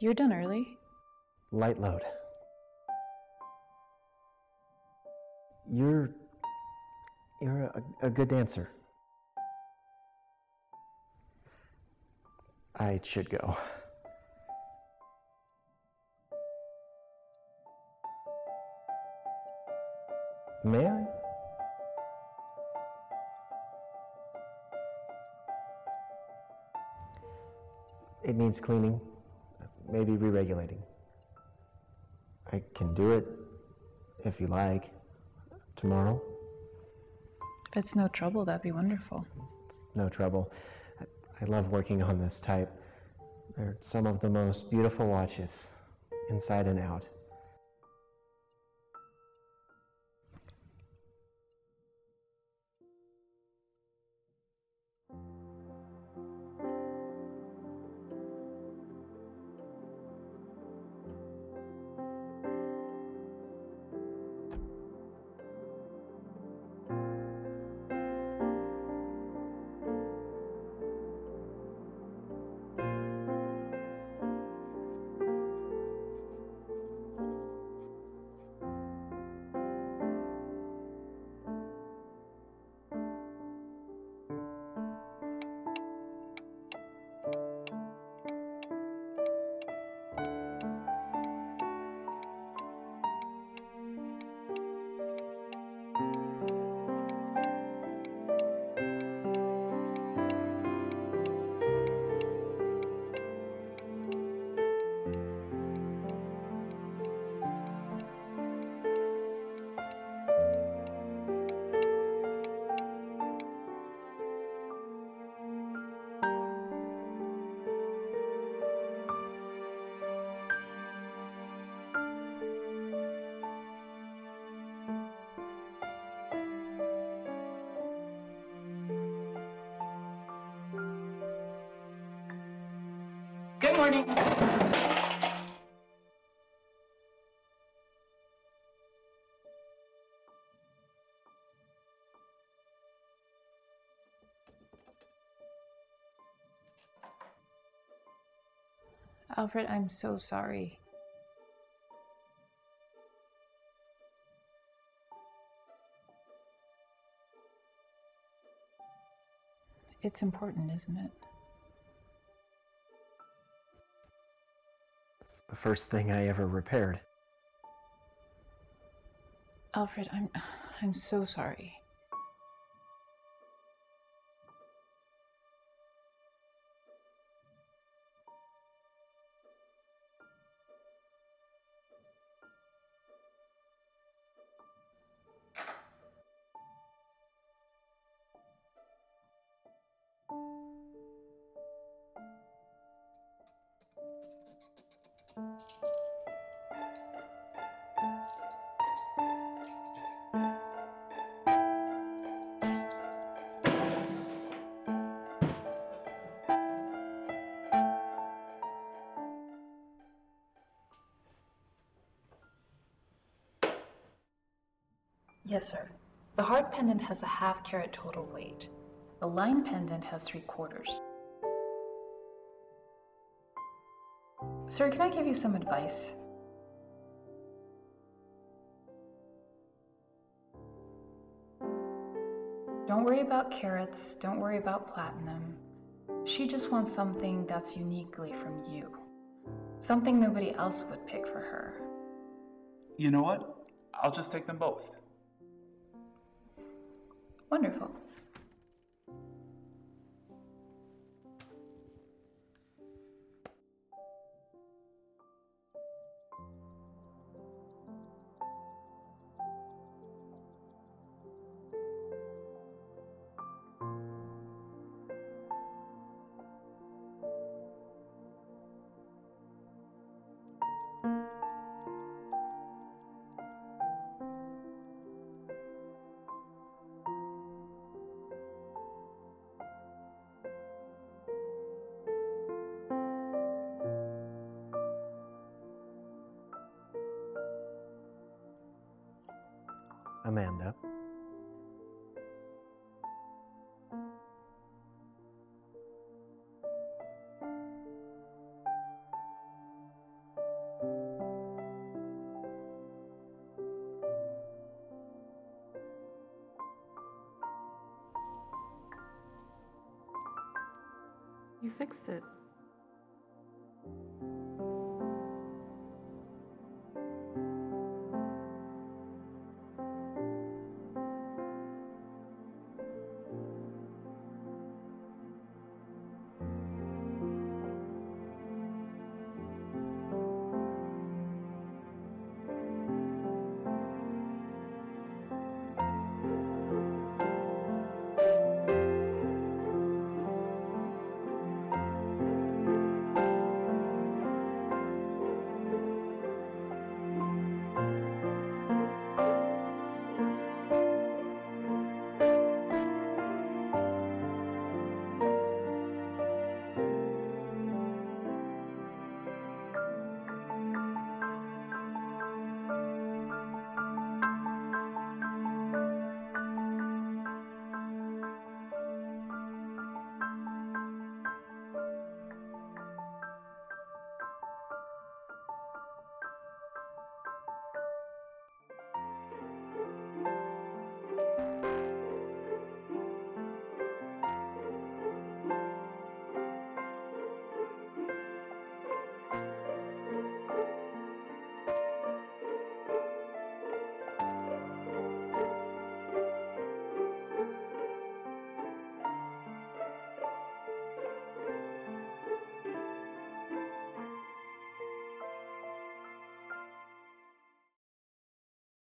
You're done early. Light load. You're. You're a, a good dancer. I should go. May I? It needs cleaning, maybe re regulating. I can do it if you like tomorrow. If it's no trouble, that'd be wonderful. No trouble. I, I love working on this type. They're some of the most beautiful watches, inside and out. Morning. Alfred, I'm so sorry. It's important, isn't it? First thing I ever repaired. Alfred, I'm I'm so sorry. Yes, sir. The heart pendant has a half carat total weight. The line pendant has three quarters. Sir, can I give you some advice? Don't worry about carats, don't worry about platinum. She just wants something that's uniquely from you. Something nobody else would pick for her. You know what? I'll just take them both. Wonderful. Amanda. You fixed it.